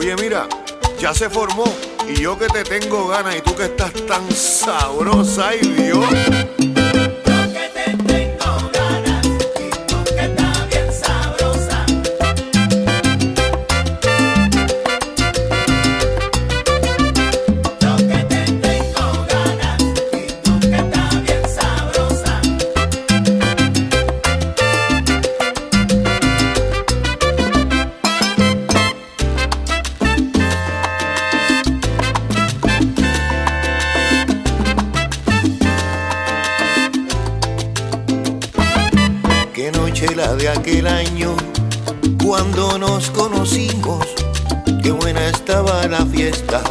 Oye, mira, ya se formó. Y yo que te tengo ganas y tú que estás tan sabrosa, ay Dios. Qué noche la de aquel año cuando nos conocimos. Qué buena estaba la fiesta,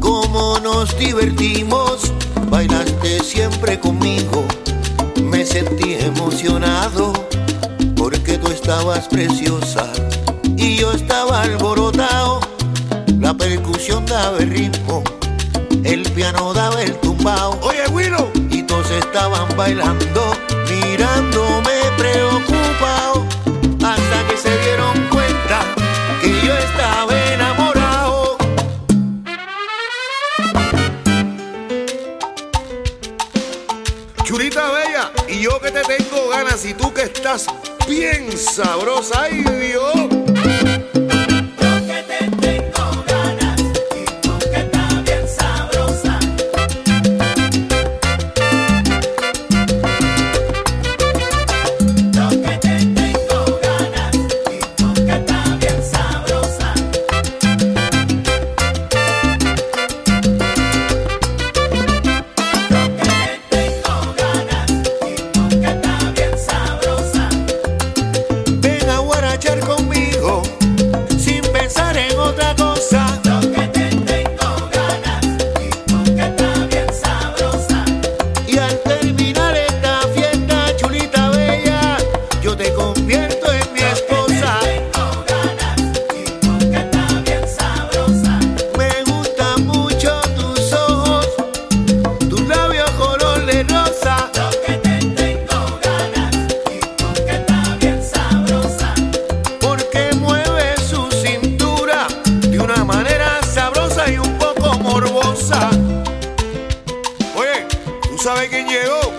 cómo nos divertimos. Bailaste siempre conmigo, me sentí emocionado porque tú estabas preciosa y yo estaba alborotado. La percusión daba el ritmo, el piano daba el tumbao. Oye, Willow, y todos estaban bailando, mirándome preocupado, hasta que se dieron cuenta que yo estaba enamorado. Chulita bella, y yo que te tengo ganas, y tú que estás bien sabrosa, ay Dios. ¿Tú sabes quién llegó?